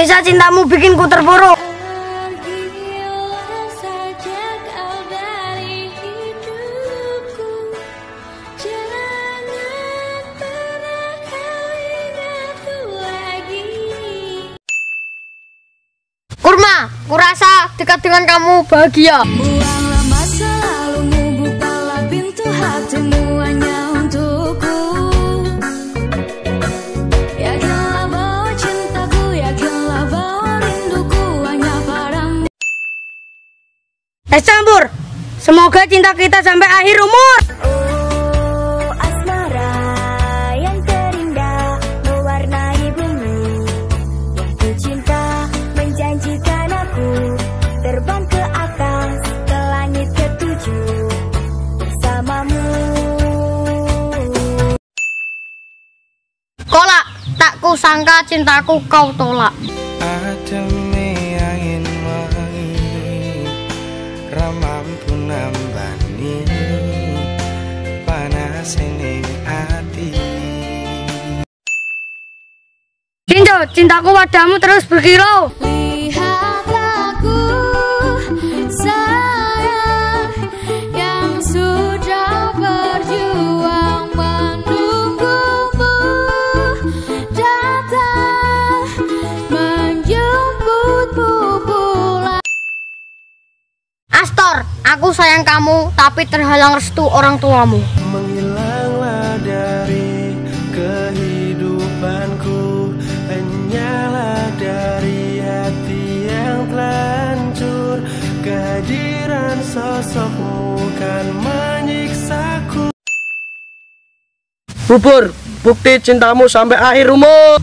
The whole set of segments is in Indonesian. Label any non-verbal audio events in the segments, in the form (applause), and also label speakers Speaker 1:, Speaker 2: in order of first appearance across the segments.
Speaker 1: Sisa cintamu bikin ku terpuruk.
Speaker 2: Pergilah saja kau dari hidupku Jangan pernah kau ingatku lagi
Speaker 1: Kurma, kurasa dekat dengan kamu bahagia. Semoga cinta kita sampai akhir umur.
Speaker 2: Oh asmara yang terindah mewarnai bumi yang ku cinta menjanjikan aku terbang ke atas ke langit ketujuh bersamamu
Speaker 1: Kolak, tak ku sangka cintaku kau tolak.
Speaker 3: Ramampu nambani Panas ini hati
Speaker 1: cintaku padamu terus berkilau. Kamu tapi terhalang restu orang tuamu.
Speaker 3: Menghilanglah dari kehidupanku Hanyalah dari hati yang telah hancur Kehadiran sosokmu kan menyiksaku. Bubur, bukti cintamu sampai akhir umur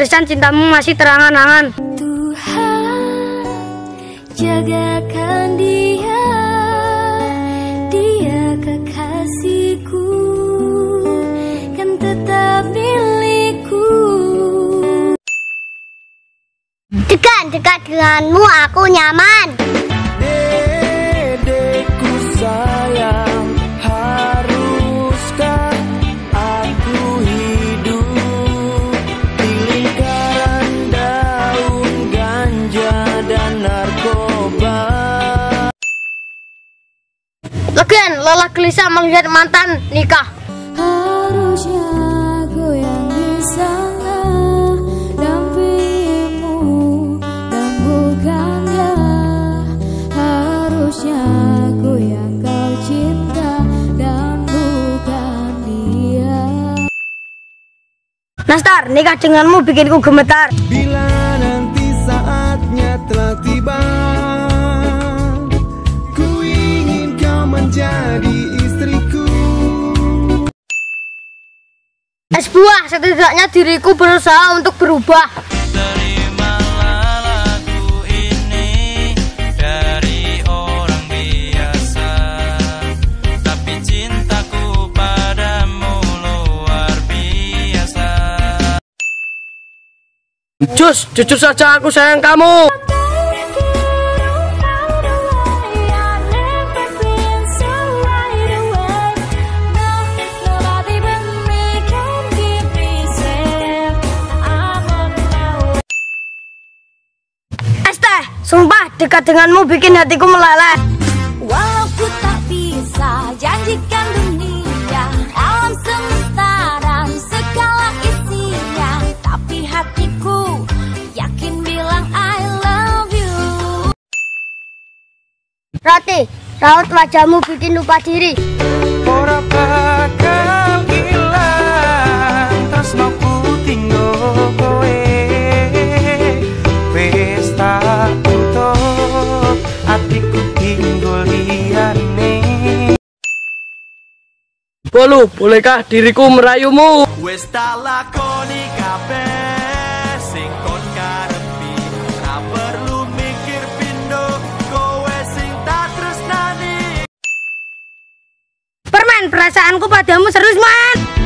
Speaker 1: Goresan cintamu masih terangan-angan.
Speaker 2: Tuhan jagakan dia dia kekasihku kan tetap milikku
Speaker 1: Dekat-dekat denganmu aku nyaman. Lelah gelisah melihat mantan nikah.
Speaker 2: harusnya aku yang di sana dampingimu dan bukan dia harusnya aku yang kau cinta dan bukan dia
Speaker 1: Nastar, nikah denganmu bikinku gemetar.
Speaker 3: Bila
Speaker 1: Es buah, setidaknya diriku berusaha untuk berubah.
Speaker 3: Jus, jujur saja aku sayang kamu
Speaker 1: dekat denganmu bikin hatiku meleleh.
Speaker 2: Walau ku tak bisa janjikan dunia Alam semesta dan segala isinya Tapi hatiku yakin bilang I love you
Speaker 1: Roti, raut wajahmu bikin lupa diri.
Speaker 3: Ora
Speaker 4: Bolu, bolehkah diriku merayumu?
Speaker 5: Wis tak lakoni kabeh sing kon karepi Ra perlu mikir pindo kowe sing tak tresnani
Speaker 2: Permen, perasaanku padamu serius, Man.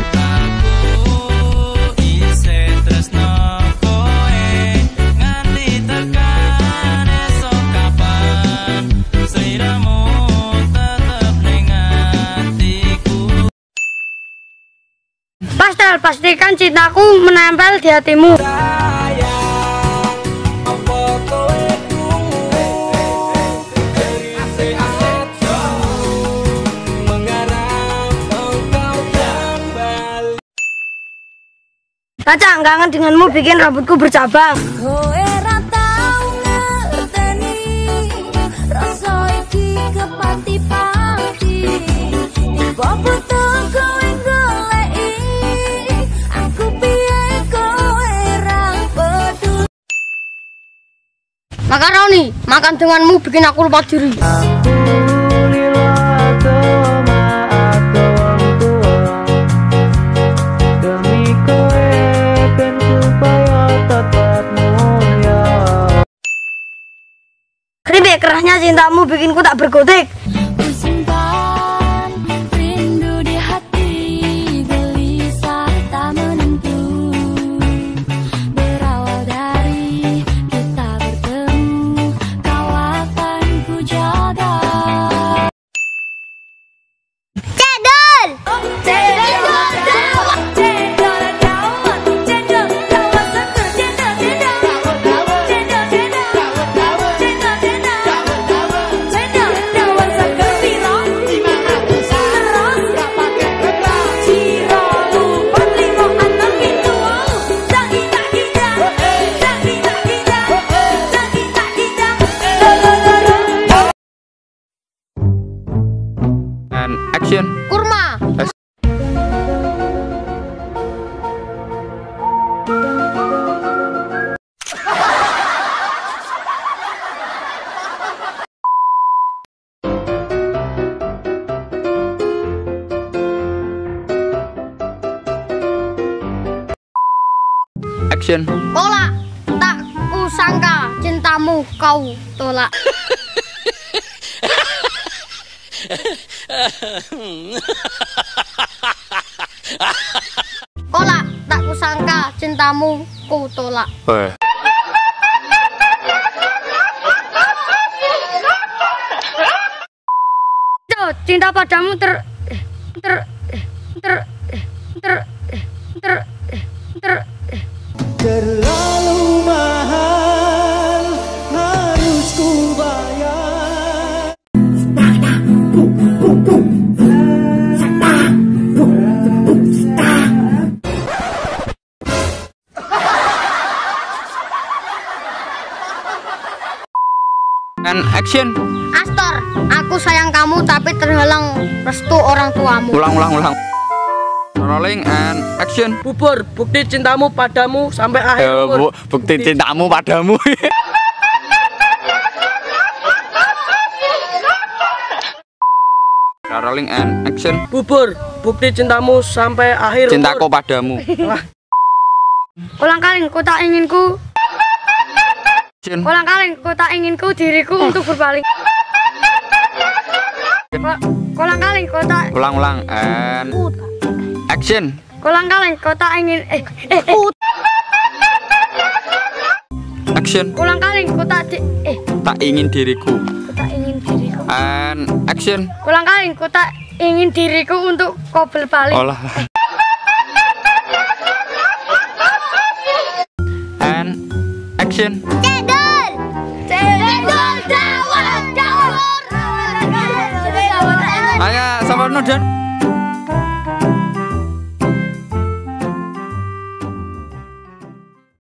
Speaker 2: Pastel, pastikan cintaku menempel di hatimu. Kaca, kangen denganmu bikin rambutku bercabang.
Speaker 1: Rasa
Speaker 2: Makaroni, makan denganmu bikin aku lupa diri. Kerahnya cintamu bikinku tak berkutik.
Speaker 6: Action.
Speaker 2: Pola, tak kusangka cintamu kau tolak. (laughs) Pola, tak kusangka cintamu ku tolak.
Speaker 6: Eh.
Speaker 2: Cinta padamu ter ter ter ter ter ter eh.
Speaker 4: Terlalu mahal harus ku bayar
Speaker 6: And action.
Speaker 2: Astor, aku sayang kamu tapi terhalang restu orang tuamu.
Speaker 6: Ulang ulang ulang. Rolling and action.
Speaker 4: Bubur, bukti cintamu padamu sampai akhir umur.
Speaker 6: bu, bukti cintamu padamu. (laughs) Rolling and action.
Speaker 4: Bubur, bukti cintamu sampai akhir
Speaker 6: Cintaku
Speaker 4: umur.
Speaker 6: padamu.
Speaker 2: Ulang kali ku tak inginku,
Speaker 6: Action.
Speaker 2: ulang kali ku tak inginku diriku (laughs) untuk berpaling. Ko- Kolang kaling ku tak
Speaker 6: Ulang ulang and action.
Speaker 2: kolang kaling ku tak ingin eh eh eh
Speaker 6: Action.
Speaker 2: kolang kaling ku tak di, eh
Speaker 6: Tak ingin diriku.
Speaker 2: ku tak ingin diriku.
Speaker 6: And action.
Speaker 2: Kolang kaling ku tak ingin diriku untuk kau berpaling.
Speaker 6: Olah. And action. Ayo, sama Nudan.